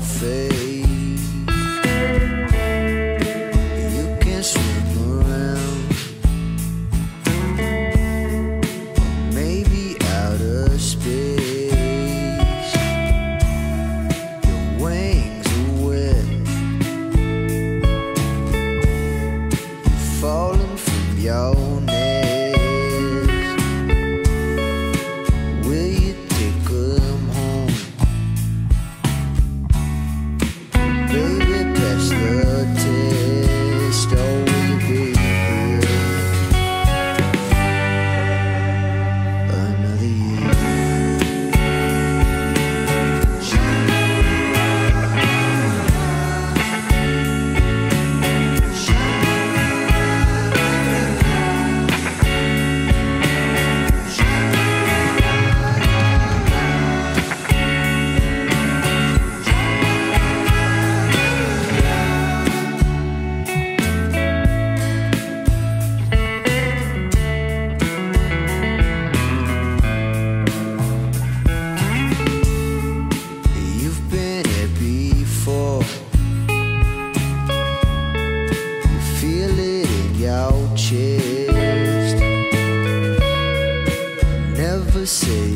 Face. sei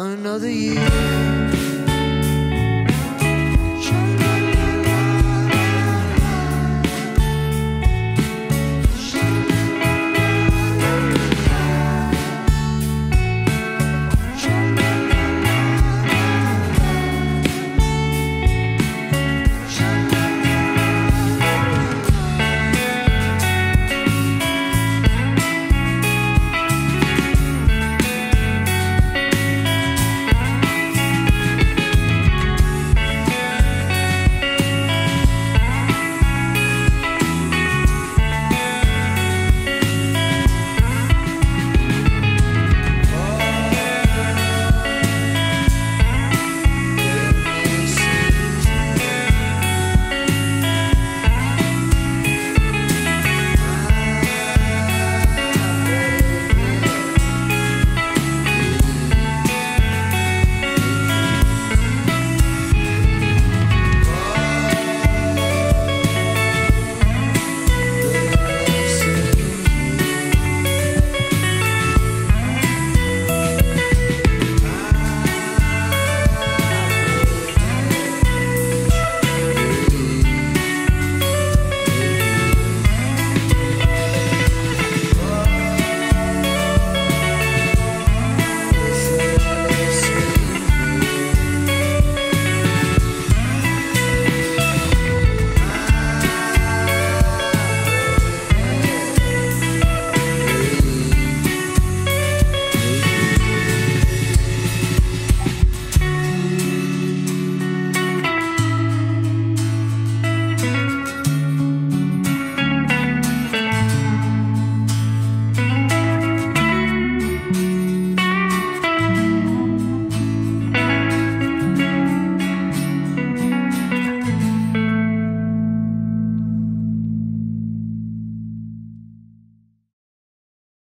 Another year.